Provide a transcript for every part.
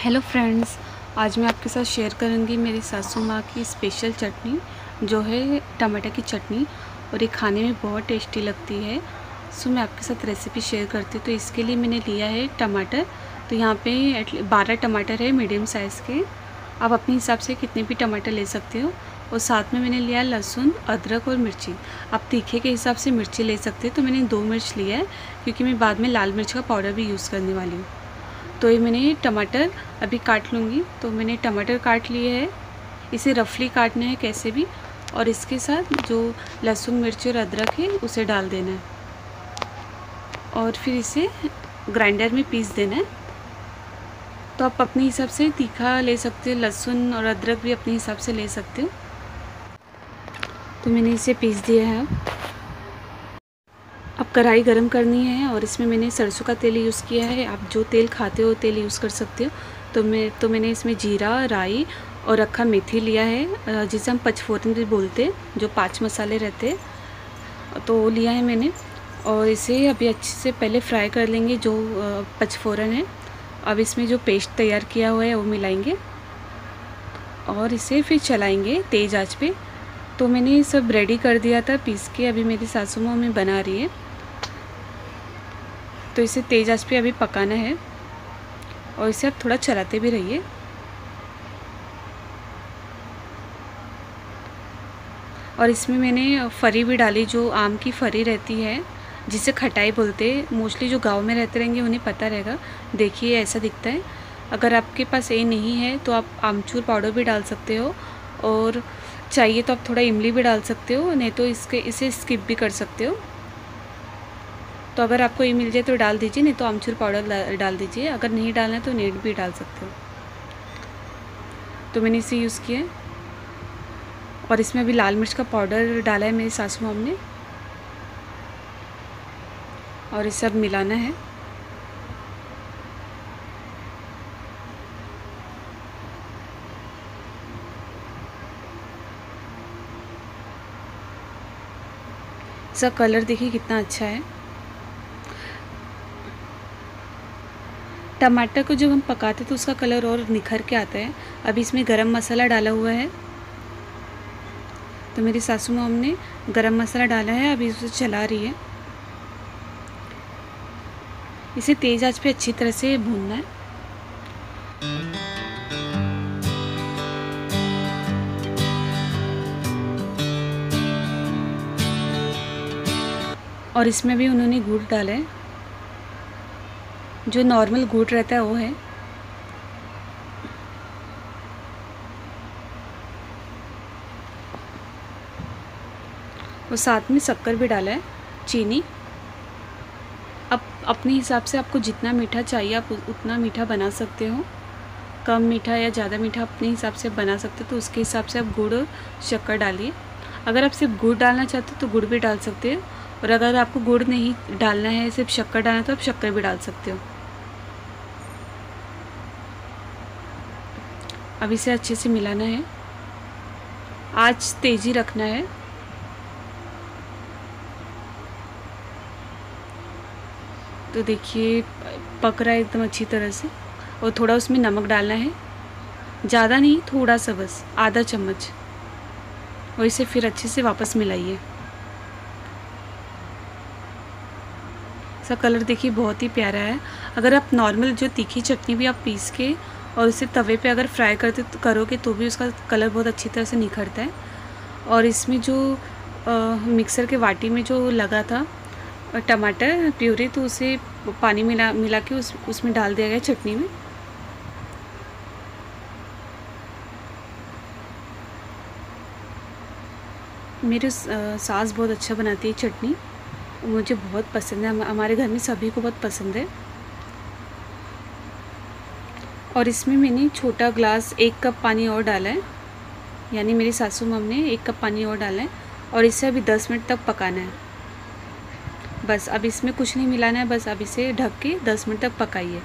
Hello friends आज मैं आपके साथ शेयर करूँगी मेरी सासू माँ की स्पेशल चटनी, जो है टमाटर की चटनी, और ये खाने में बहुत टेस्टी लगती है। सो मैं आपके साथ रेसिपी शेयर करती हूँ। तो इसके लिए मैंने लिया है टमाटर। तो यहाँ पे बारह टमाटर है मीडियम साइज़ के। आप अपने हिसाब से कितने भी टमाटर ले सकते हो। और साथ में मैंने लिया लहसुन, अदरक और मिर्ची। आप तीखे के हिसाब से मिर्ची ले सकते हो। तो मैंने दो मिर्च लिया है, क्योंकि मैं बाद में लाल मिर्च का पाउडर भी यूज़ करने वाली हूँ। तो ये मैंने टमाटर अभी काट लूँगी। तो मैंने टमाटर काट लिए है। इसे रफली काटना है कैसे भी। और इसके साथ जो लहसुन, मिर्च और अदरक है, उसे डाल देना है। और फिर इसे ग्राइंडर में पीस देना है। तो आप अपने हिसाब से तीखा ले सकते हो, लहसुन और अदरक भी अपने हिसाब से ले सकते हो। तो मैंने इसे पीस दिया है कढ़ाई गरम करनी है और इसमें मैंने सरसों का तेल यूज़ किया है। आप जो तेल खाते हो, तेल यूज़ कर सकते हो। तो मैं तो मैंने इसमें जीरा, राई और रखा मेथी लिया है जिसे हम पचफोरन भी बोलते हैं, जो पाँच मसाले रहते तो वो लिया है मैंने और इसे अभी अच्छे से पहले फ्राई कर लेंगे, जो पचफोरन है। अब इसमें जो पेस्ट तैयार किया हुआ है, वो मिलाएँगे और इसे फिर चलाएँगे तेज़ आँच पे। तो मैंने सब रेडी कर दिया था, पीस के। अभी मेरी सासू माँ में बना रही है। तो इसे तेज़ आँच पे अभी पकाना है और इसे आप थोड़ा चलाते भी रहिए। और इसमें मैंने फरी भी डाली, जो आम की फरी रहती है, जिसे खटाई बोलते हैं। मोस्टली जो गाँव में रहते रहेंगे, उन्हें पता रहेगा। देखिए, ऐसा दिखता है। अगर आपके पास ये नहीं है तो आप आमचूर पाउडर भी डाल सकते हो। और चाहिए तो आप थोड़ा इमली भी डाल सकते हो, नहीं तो इसके, इसे स्किप भी कर सकते हो। तो अगर आपको ये मिल जाए तो डाल दीजिए, नहीं तो आमचूर पाउडर डाल दीजिए। अगर नहीं डालना है तो नीट भी डाल सकते हो। तो मैंने इसे यूज़ किया और इसमें अभी लाल मिर्च का पाउडर डाला है मेरी सासू माम ने। और इसे अब मिलाना है। इसका कलर देखिए कितना अच्छा है। टमाटर को जब हम पकाते तो उसका कलर और निखर के आता है। अभी इसमें गरम मसाला डाला हुआ है। तो मेरी सासू माम ने गरम मसाला डाला है, अभी उसे चला रही है। इसे तेज़ आँच पे अच्छी तरह से भूनना है। और इसमें भी उन्होंने गुड़ डाला है। जो नॉर्मल गुड़ रहता है, वो है। और साथ में शक्कर भी डाला है, चीनी। अब अपने हिसाब से आपको जितना मीठा चाहिए, आप उतना मीठा बना सकते हो। कम मीठा या ज़्यादा मीठा अपने हिसाब से बना सकते हो तो उसके हिसाब से आप गुड़ और शक्कर डालिए। अगर आप सिर्फ़ गुड़ डालना चाहते हो तो गुड़ भी डाल सकते हो। और अगर आपको गुड़ नहीं डालना है, सिर्फ़ शक्कर डालना है तो आप शक्कर भी डाल सकते हो। अब इसे अच्छे से मिलाना है। आज तेज़ी रखना है। तो देखिए, पक रहा है एकदम अच्छी तरह से। और थोड़ा उसमें नमक डालना है। ज़्यादा नहीं, थोड़ा सा बस, आधा चम्मच। और इसे फिर अच्छे से वापस मिलाइए। इसका कलर देखिए बहुत ही प्यारा है। अगर आप नॉर्मल जो तीखी चटनी भी आप पीस के और उसे तवे पे अगर फ्राई करते तो करोगे तो भी उसका कलर बहुत अच्छी तरह से निखरता है। और इसमें जो आ, मिक्सर के वाटी में जो लगा था टमाटर प्यूरी तो उसे पानी मिला मिला के उस उसमें डाल दिया गया चटनी में। मेरे सास बहुत अच्छा बनाती है चटनी। मुझे बहुत पसंद है हमारे घर में सभी को बहुत पसंद है। और इसमें मैंने छोटा ग्लास एक कप पानी और डाला है। यानी मेरी सासू मम ने एक कप पानी और डाला है और इसे अभी दस मिनट तक पकाना है। बस अब इसमें कुछ नहीं मिलाना है, बस अब इसे ढक के दस मिनट तक पकाइए।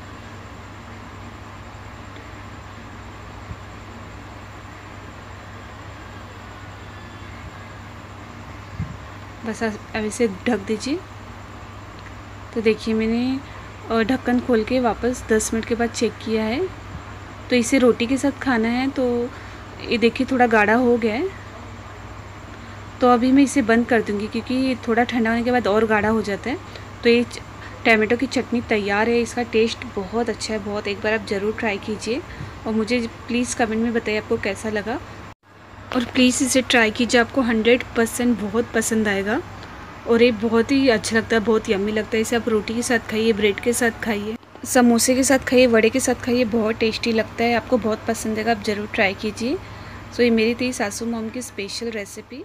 बस अब इसे ढक दीजिए। तो देखिए मैंने ढक्कन खोल के वापस दस मिनट के बाद चेक किया है। तो इसे रोटी के साथ खाना है तो ये देखिए थोड़ा गाढ़ा हो गया है। तो अभी मैं इसे बंद कर दूँगी, क्योंकि थोड़ा ठंडा होने के बाद और गाढ़ा हो जाता है। तो ये टमाटो की चटनी तैयार है, इसका टेस्ट बहुत अच्छा है, बहुत। एक बार आप ज़रूर ट्राई कीजिए, और मुझे प्लीज़ कमेंट में बताइए आपको कैसा लगा। और प्लीज़ इसे ट्राई कीजिए, आपको हंड्रेड परसेंट बहुत पसंद आएगा। और ये बहुत ही अच्छा लगता है, बहुत यम्मी लगता है। इसे आप रोटी के साथ खाइए, ब्रेड के साथ खाइए। समोसे के साथ खाइए, वड़े के साथ खाइए, बहुत टेस्टी लगता है, आपको बहुत पसंद है, आप ज़रूर ट्राई कीजिए। सो ये मेरी थी सासू मोम की स्पेशल रेसिपी